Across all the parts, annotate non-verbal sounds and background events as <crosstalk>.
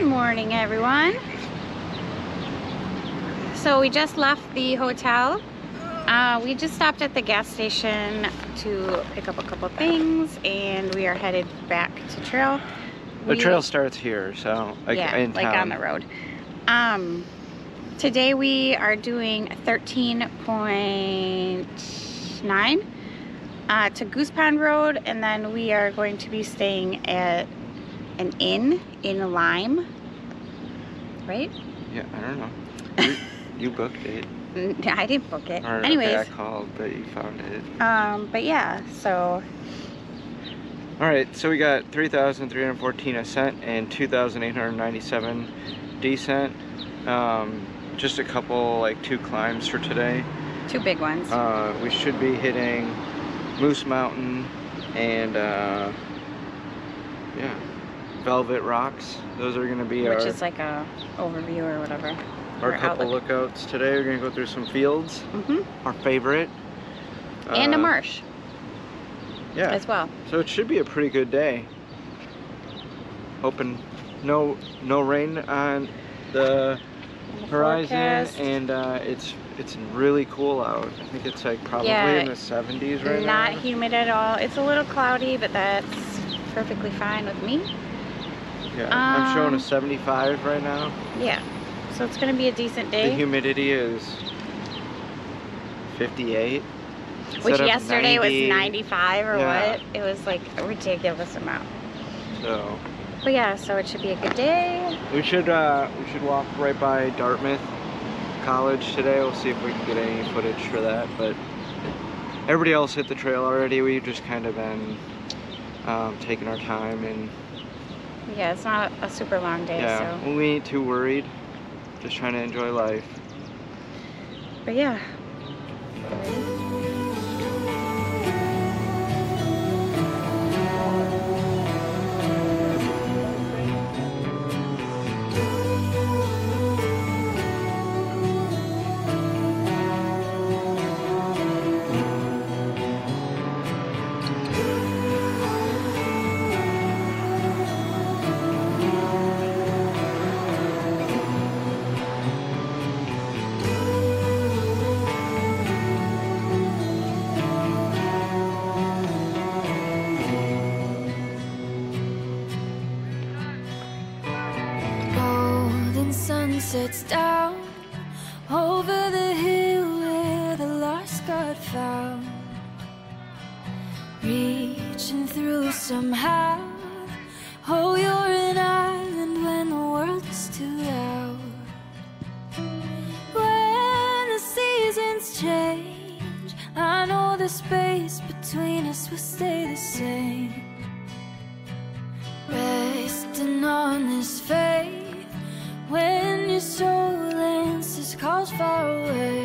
Good morning, everyone. So we just left the hotel. Uh, we just stopped at the gas station to pick up a couple things, and we are headed back to trail. The We- trail starts here, so like yeah, like on the road. Um, today we are doing 13.9 uh, to Goose Pond Road, and then we are going to be staying at an inn in Lyme. Right? Yeah, I don't know. <laughs> You, you booked it. I didn't book it. Or Anyways, okay, I called, but you found it. um, but yeah, so All right, so we got 3,314 ascent and 2,897 descent. Um, just a couple, like two climbs for today. two big ones. Uh, we should be hitting Moose Mountain and uh, yeah, Velvet Rocks. Those are gonna be which our, is like a overview or whatever. our couple outlook. lookouts today. We're gonna go through some fields, hmm our favorite. And a Uh, marsh Yeah, as well. so it should be a pretty good day. Hoping no no rain on the horizon Forecast. and uh, it's it's really cool out. I think it's like probably Yeah, in the 70s right Not now. Not humid at all. It's a little cloudy, but that's perfectly fine with me. Yeah, I'm showing Um, a 75 right now. Yeah. So it's gonna be a decent day. The humidity is 58. Which yesterday 90, was 95 or Yeah. what? It was like a ridiculous amount. So But yeah, so it should be a good day. we should uh, we should walk right by Dartmouth College today. We'll see if we can get any footage for that. But everybody else hit the trail already. We've just kind of been um, taking our time and Yeah, it's not a super long day, yeah, so. we ain't too worried. Just trying to enjoy life. But yeah. Sets down over the hill where the lost got found. Reaching through somehow. Oh, you're an island when the world is too loud. When the seasons change, I know the space between us will stay the same. Far away.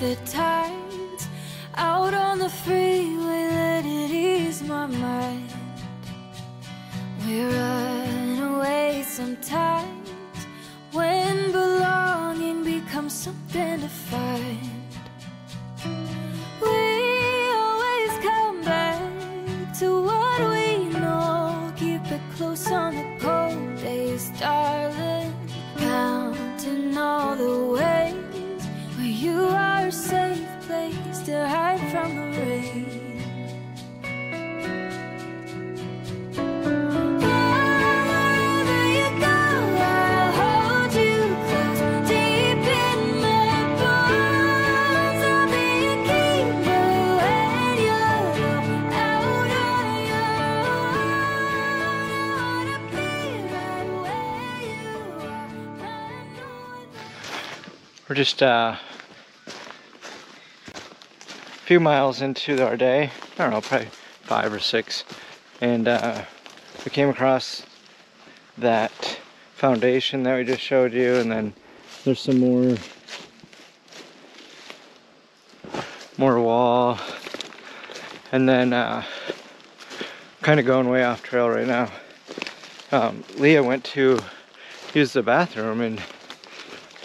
The tides out on the freeway, let it ease my mind. We run away sometimes when belonging becomes something to find. We're just uh, a few miles into our day. I don't know, probably five or six. And uh, we came across that foundation that we just showed you and then there's some more more wall and then uh, kind of going way off trail right now um, Leah went to use the bathroom and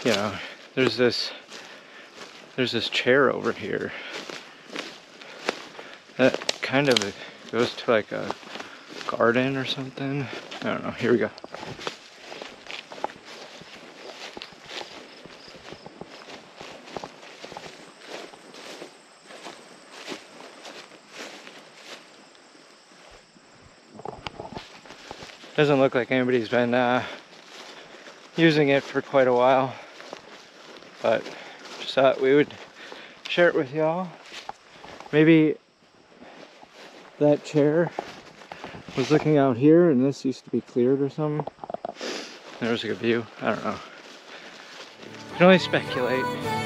you know there's this there's this chair over here. That kind of goes to like a garden or something. I don't know. Here we go. Doesn't look like anybody's been uh, using it for quite a while, but just thought we would share it with y'all. Maybe that chair was looking out here and this used to be cleared or something. There was a good view. I don't know. You can only speculate.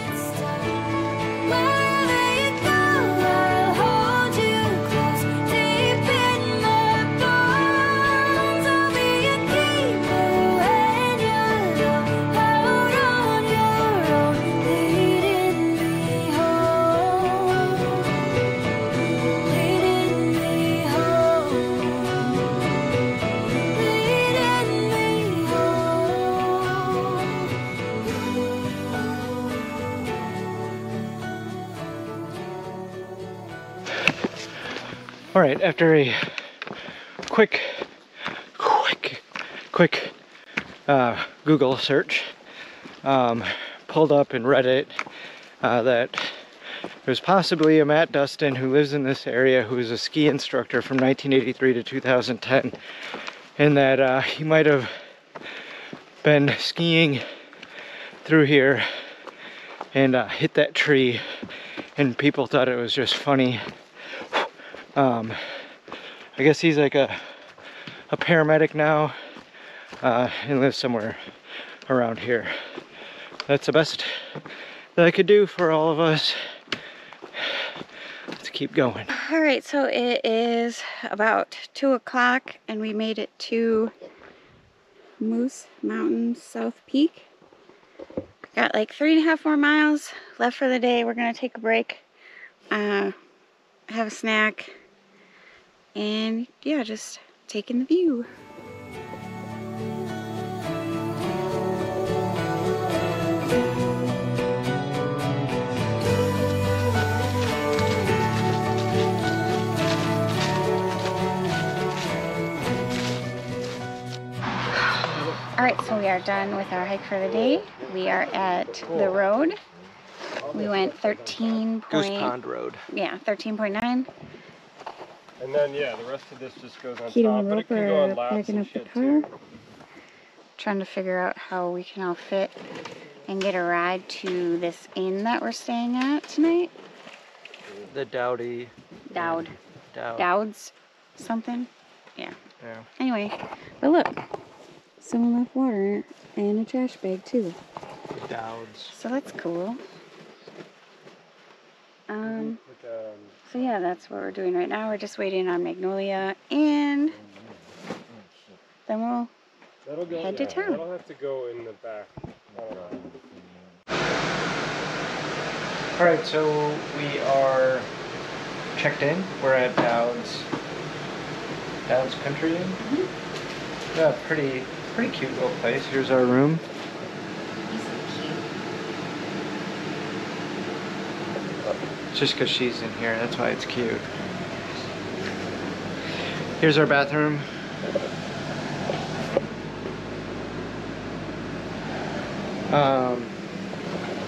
All right, after a quick, quick, quick uh, Google search, um, pulled up in Reddit uh, that there's possibly a Matt Dustin who lives in this area who was a ski instructor from 1983 to 2010, and that uh, he might have been skiing through here and uh, hit that tree, and people thought it was just funny um, I guess he's like a, a paramedic now uh, and lives somewhere around here. That's the best that I could do for all of us. Let's keep going. All right, so it is about two o'clock and we made it to Moose Mountain South Peak. Got like three and a half more miles left for the day. We're gonna take a break, uh, have a snack, and yeah, just taking the view. All right, so we are done with our hike for the day. We are at the road. We went 13 point, Goose Pond Road. yeah, 13.9. And then yeah, the rest of this just goes on Keto top, and but it Rope can go on are laps packing and up the shit car. too. Trying to figure out how we can all fit and get a ride to this inn that we're staying at tonight. The Dowdy. Dowd. Dowd. Dowd's something. Yeah. Anyway, but look, someone left water in it and a trash bag too. Dowds. So that's cool. Um, Like, um, so yeah, that's what we're doing right now. We're just waiting on Magnolia and then we'll that'll go. Head to yeah, town. That'll have to go in the back. I don't know. All right, so we are checked in. We're at Dowds. Dowds Country Inn. Mm-hmm. Yeah, pretty, pretty cute little place. Here's our room. Just because she's in here, that's why it's cute. Here's our bathroom. Um,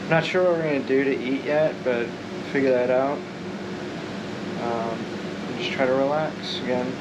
not sure what we're gonna do to eat yet, but figure that out. Um, just try to relax again.